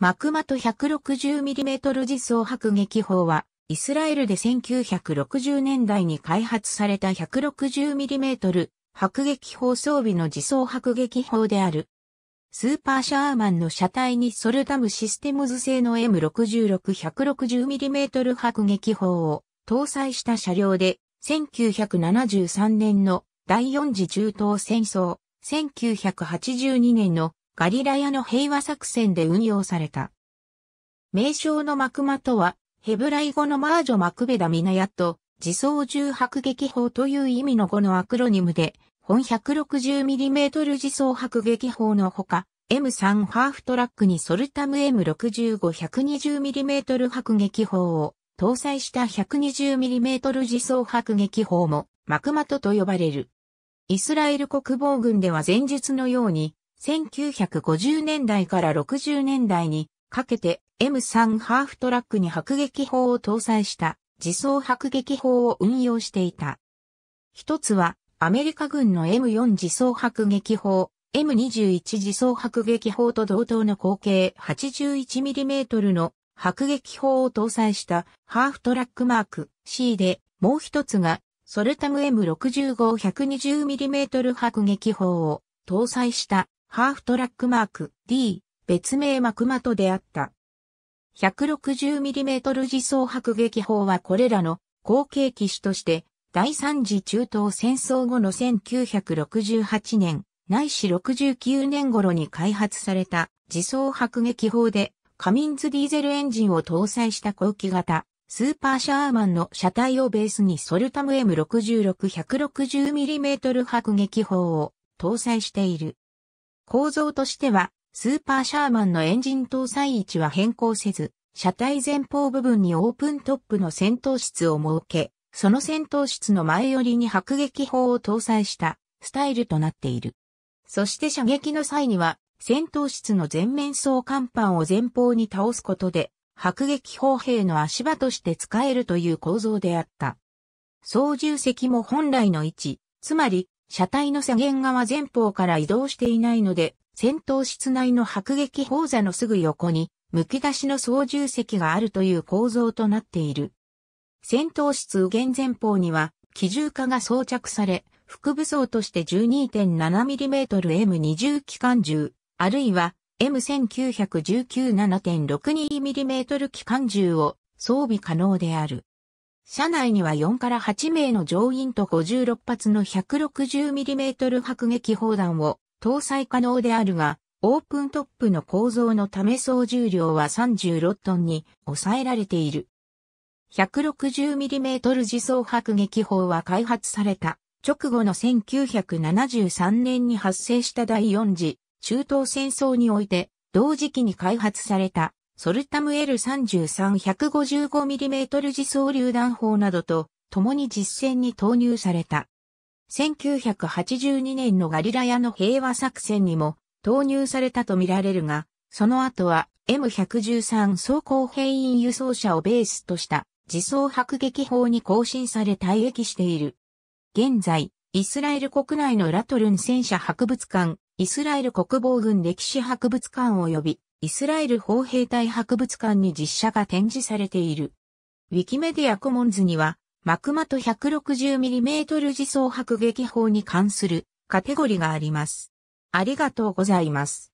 マクマト 160mm 自走迫撃砲は、イスラエルで1960年代に開発された 160mm 迫撃砲装備の自走迫撃砲である。スーパーシャーマンの車体にソルタムシステムズ製の M66-160mm 迫撃砲を搭載した車両で、1973年の第四次中東戦争、1982年のガリラヤの平和作戦で運用された。名称のマクマとは、ヘブライ語のマージョマクベダミナヤと、自走銃迫撃砲という意味の語のアクロニムで、本 160mm 自走迫撃砲のほか、M3 ハーフトラックにソルタム M65-120mm 迫撃砲を搭載した 120mm 自走迫撃砲もマクマトと呼ばれる。イスラエル国防軍では前述のように1950年代から60年代にかけて M3 ハーフトラックに迫撃砲を搭載した自走迫撃砲を運用していた。一つはアメリカ軍の M4 自走迫撃砲、M21 自走迫撃砲と同等の口径 81mm の迫撃砲を搭載したハーフトラックマーク C で、もう一つがソルタム M65-120mm 迫撃砲を搭載したハーフトラックマーク D、別名マクマトであった。160mm 自走迫撃砲はこれらの後継機種として第三次中東戦争後の1968年、ないし69年頃に開発された自走迫撃砲でカミンズディーゼルエンジンを搭載した後期型スーパーシャーマンの車体をベースにソルタム M66-160mm 迫撃砲を搭載している。構造としては、スーパーシャーマンのエンジン搭載位置は変更せず、車体前方部分にオープントップの戦闘室を設け、その戦闘室の前寄りに迫撃砲を搭載したスタイルとなっている。そして射撃の際には、戦闘室の全面装甲板を前方に倒すことで、迫撃砲兵の足場として使えるという構造であった。操縦席も本来の位置、つまり車体の左舷側前方から移動していないので、戦闘室内の迫撃砲座のすぐ横に、剥き出しの操縦席があるという構造となっている。戦闘室右舷前方には、機銃化が装着され、副武装として 12.7mm M20 機関銃、あるいは M1919-7.62mm 機関銃を装備可能である。車内には4から8名の乗員と56発の 160mm 迫撃砲弾を搭載可能であるが、オープントップの構造のため総重量は36トンに抑えられている。160mm 自走迫撃砲は開発された直後の1973年に発生した第4次中東戦争において同時期に開発されたソルタム L33-155mm 自走榴弾砲などと共に実戦に投入された。1982年のガリラヤの平和作戦にも投入されたとみられるが、その後は M113 装甲兵員輸送車をベースとした自走迫撃砲に更新され退役している。現在、イスラエル国内のラトルン戦車博物館、イスラエル国防軍歴史博物館及びイスラエル砲兵隊博物館に実写が展示されている。ウィキメディアコモンズには、マクマト 160mm 自走迫撃砲に関するカテゴリがあります。ありがとうございます。